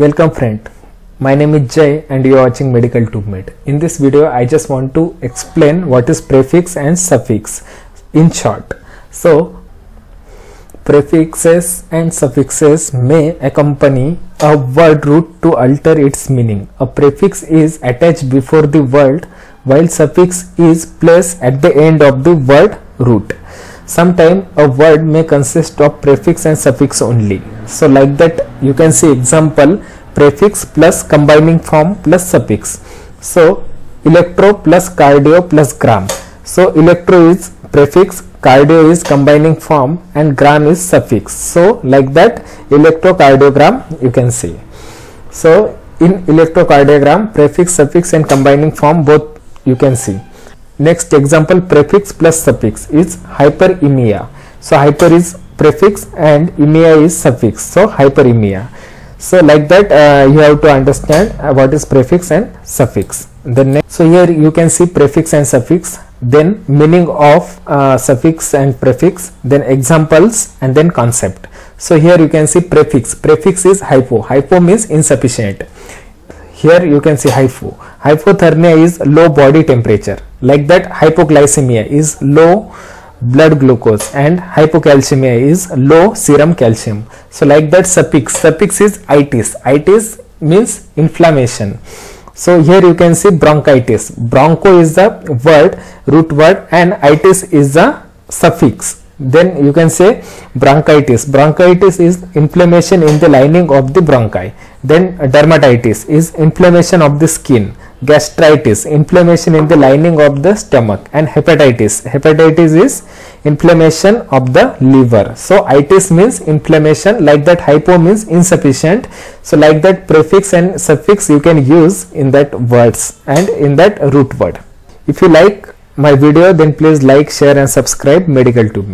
Welcome friend. My name is Jay and you are watching Medical TubeMade. In this video I just want to explain what is prefix and suffix in short. So prefixes and suffixes may accompany a word root to alter its meaning. A prefix is attached before the word while suffix is placed at the end of the word root. Sometimes a word may consist of prefix and suffix only. So like that you can see example prefix plus combining form plus suffix. So electro plus cardio plus gram. So electro is prefix, cardio is combining form and gram is suffix. So like that electrocardiogram you can see. So in electrocardiogram prefix, suffix and combining form both you can see. Next example prefix plus suffix is hyperemia. So hyper is prefix and emia is suffix. So hyperemia. So like that uh, you have to understand uh, what is prefix and suffix. The next, so here you can see prefix and suffix then meaning of uh, suffix and prefix then examples and then concept. So here you can see prefix. Prefix is hypo. Hypo means insufficient here you can see hypo hypothermia is low body temperature like that hypoglycemia is low blood glucose and hypocalcemia is low serum calcium. So like that suffix suffix is itis. Itis means inflammation. So here you can see bronchitis. Broncho is the word root word and itis is the suffix. Then you can say bronchitis. Bronchitis is inflammation in the lining of the bronchi. Then dermatitis is inflammation of the skin gastritis inflammation in the lining of the stomach and hepatitis. Hepatitis is inflammation of the liver. So itis means inflammation like that hypo means insufficient. So like that prefix and suffix you can use in that words and in that root word. If you like my video then please like share and subscribe medical tube